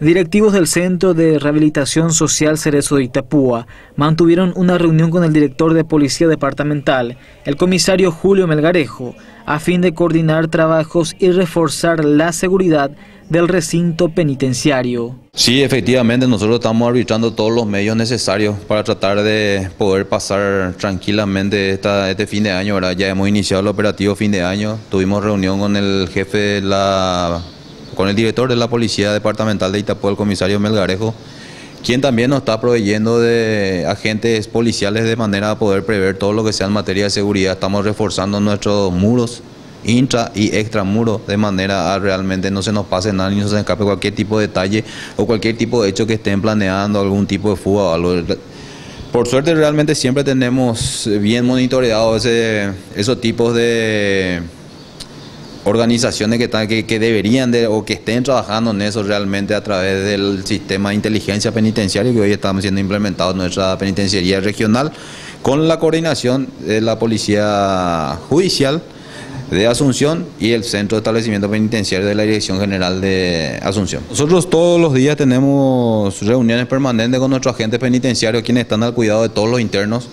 Directivos del Centro de Rehabilitación Social Cerezo de Itapúa mantuvieron una reunión con el director de Policía Departamental, el comisario Julio Melgarejo, a fin de coordinar trabajos y reforzar la seguridad del recinto penitenciario. Sí, efectivamente, nosotros estamos arbitrando todos los medios necesarios para tratar de poder pasar tranquilamente esta, este fin de año. ¿verdad? Ya hemos iniciado el operativo fin de año, tuvimos reunión con el jefe de la con el director de la Policía Departamental de Itapú, el comisario Melgarejo, quien también nos está proveyendo de agentes policiales de manera a poder prever todo lo que sea en materia de seguridad. Estamos reforzando nuestros muros intra y extramuros de manera a realmente no se nos pase nada ni se nos escape cualquier tipo de detalle o cualquier tipo de hecho que estén planeando algún tipo de fuga o algo. Por suerte realmente siempre tenemos bien monitoreados esos tipos de organizaciones que, que, deberían de, o que estén trabajando en eso realmente a través del sistema de inteligencia penitenciaria que hoy estamos siendo implementado en nuestra penitenciaría regional con la coordinación de la Policía Judicial de Asunción y el Centro de Establecimiento Penitenciario de la Dirección General de Asunción. Nosotros todos los días tenemos reuniones permanentes con nuestros agentes penitenciarios quienes están al cuidado de todos los internos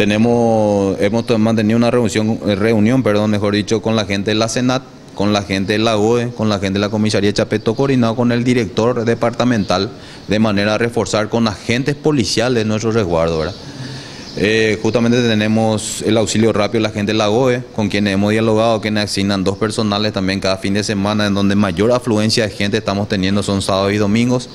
tenemos, hemos mantenido una reunión, eh, reunión, perdón, mejor dicho, con la gente de la Senat, con la gente de la OE, con la gente de la comisaría Chapeto, coordinado con el director departamental, de manera a reforzar con agentes policiales nuestro resguardo. Eh, justamente tenemos el auxilio rápido de la gente de la OE, con quienes hemos dialogado, quienes asignan dos personales también cada fin de semana, en donde mayor afluencia de gente estamos teniendo son sábados y domingos.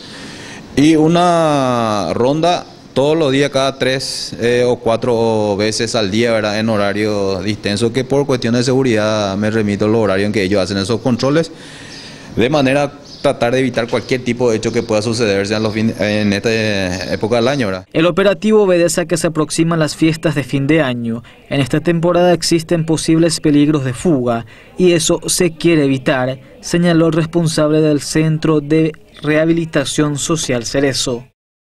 Y una ronda todos los días, cada tres eh, o cuatro veces al día, ¿verdad? En horario distenso, que por cuestiones de seguridad me remito al horario en que ellos hacen esos controles, de manera tratar de evitar cualquier tipo de hecho que pueda sucederse en, en esta época del año. El operativo obedece a que se aproximan las fiestas de fin de año. En esta temporada existen posibles peligros de fuga y eso se quiere evitar, señaló el responsable del Centro de Rehabilitación Social Cerezo.